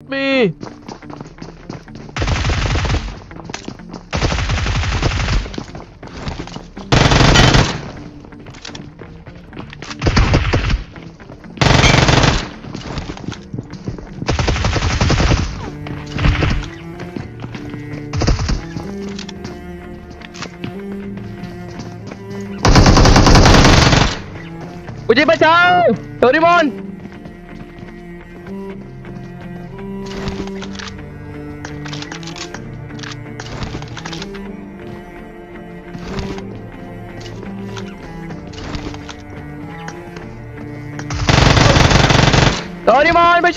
me! मुझे बचाओ Doraemon Doraemon में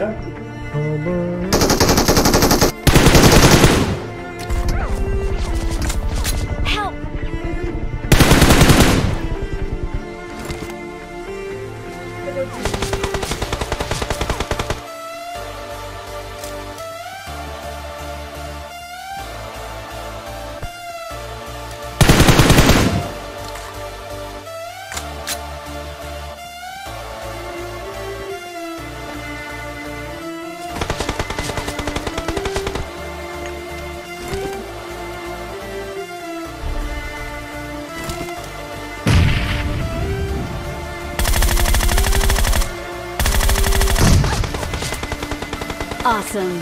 Help! Awesome.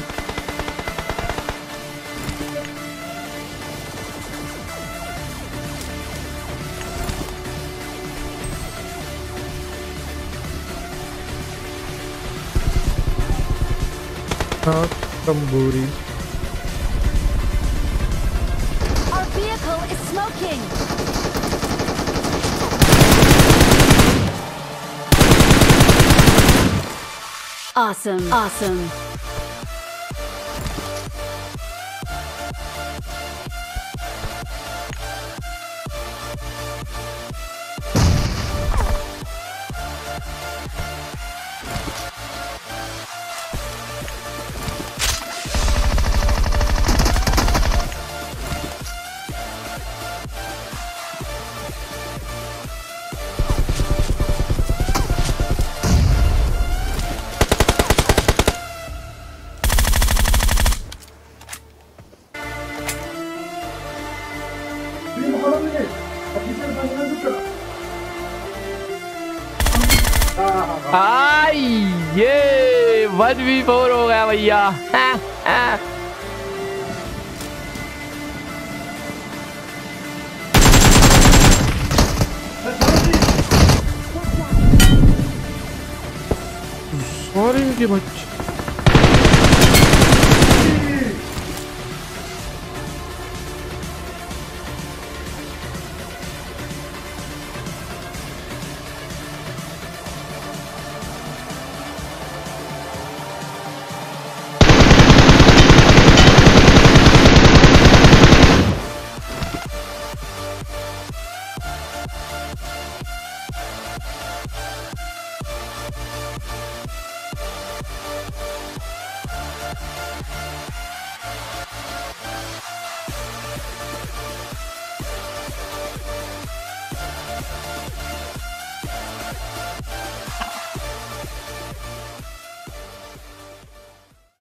Hot booty. Our vehicle is smoking. Awesome. Awesome. आई ये वन वी फोर हो गया भैया। सॉरी बच्चे なんだって!